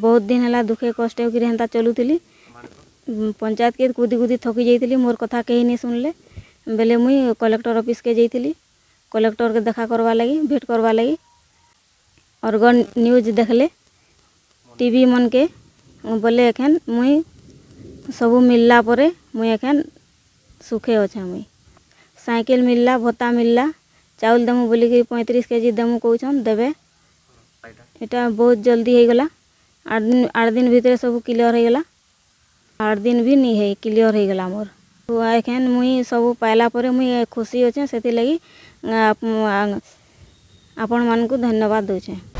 बहुत दिन है दुखे कष्ट होता चलू थी पंचायत के कूदी कूदी थकी जा मोर कथा कहीं नहीं सुनले बेले मुई कलेक्टर ऑफिस के जाइली कलेक्टर के देखा करवा लगी भेट करवा लगी और न्यूज देखले टीवी मन के बोले एखे मुई सब मिलला पर मुई एखे सुखे अच्छे मुई साइकिल मिलला भत्ता मिलला चाउल देमु बोलिक पैंतीस के जी देमु कौन देवे इटा बहुत जल्दी हो गला आठ दिन आठ दिन भरे सब क्लीयर हो गला आठ दिन भी नहीं है क्लीयर हो गला मोर तो एखेन मुई सब पाइला मुई खुशी अच्छे से आपण मानक धन्यवाद दूचे